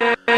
you